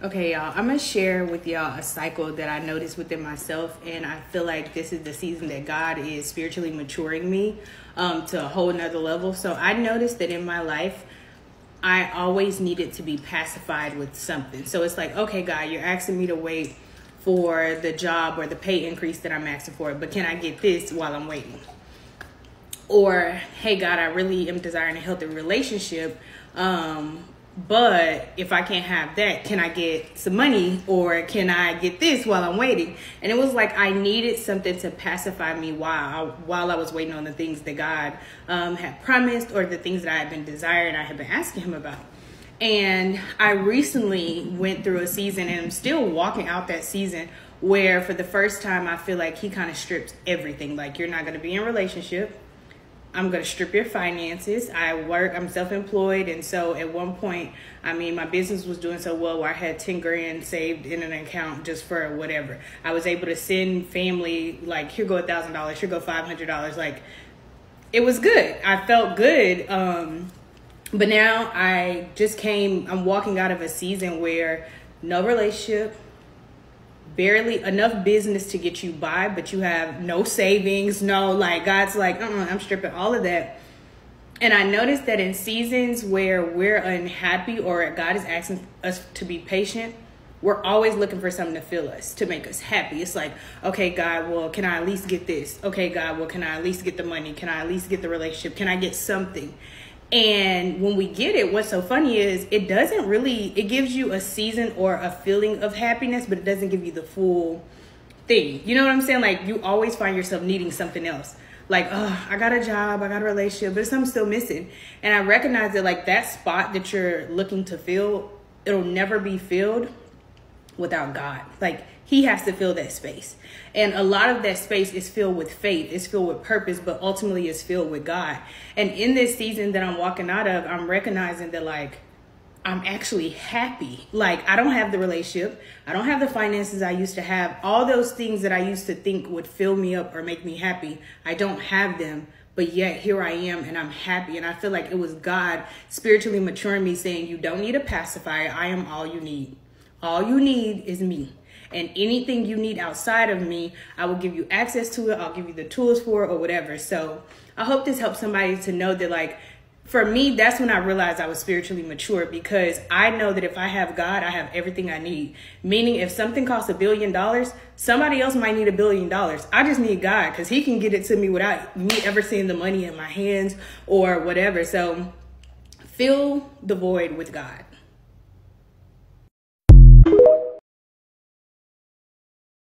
Okay, y'all, I'm gonna share with y'all a cycle that I noticed within myself, and I feel like this is the season that God is spiritually maturing me um, to a whole nother level. So I noticed that in my life, I always needed to be pacified with something. So it's like, okay, God, you're asking me to wait for the job or the pay increase that I'm asking for, but can I get this while I'm waiting? Or, hey, God, I really am desiring a healthy relationship. Um, but if I can't have that, can I get some money or can I get this while I'm waiting? And it was like I needed something to pacify me while I, while I was waiting on the things that God um, had promised or the things that I had been desiring, I had been asking Him about. And I recently went through a season and I'm still walking out that season where for the first time I feel like He kind of strips everything. Like you're not going to be in relationship I'm going to strip your finances. I work, I'm self employed. And so at one point, I mean, my business was doing so well where I had 10 grand saved in an account just for whatever. I was able to send family, like, here go a thousand dollars, here go $500. Like, it was good. I felt good. Um, but now I just came, I'm walking out of a season where no relationship, barely enough business to get you by, but you have no savings, no like God's like, uh-uh, I'm stripping all of that. And I noticed that in seasons where we're unhappy or God is asking us to be patient, we're always looking for something to fill us, to make us happy. It's like, okay, God, well, can I at least get this? Okay, God, well, can I at least get the money? Can I at least get the relationship? Can I get something? And when we get it, what's so funny is it doesn't really, it gives you a season or a feeling of happiness, but it doesn't give you the full thing. You know what I'm saying? Like you always find yourself needing something else. Like, oh, I got a job, I got a relationship, but something's still missing. And I recognize that like that spot that you're looking to fill, it'll never be filled without God. Like he has to fill that space. And a lot of that space is filled with faith, it's filled with purpose, but ultimately it's filled with God. And in this season that I'm walking out of, I'm recognizing that like I'm actually happy. Like I don't have the relationship, I don't have the finances I used to have. All those things that I used to think would fill me up or make me happy, I don't have them. But yet here I am and I'm happy. And I feel like it was God spiritually maturing me saying, You don't need a pacifier. I am all you need. All you need is me. And anything you need outside of me, I will give you access to it. I'll give you the tools for it or whatever. So I hope this helps somebody to know that, like, for me, that's when I realized I was spiritually mature because I know that if I have God, I have everything I need. Meaning, if something costs a billion dollars, somebody else might need a billion dollars. I just need God because He can get it to me without me ever seeing the money in my hands or whatever. So, fill the void with God.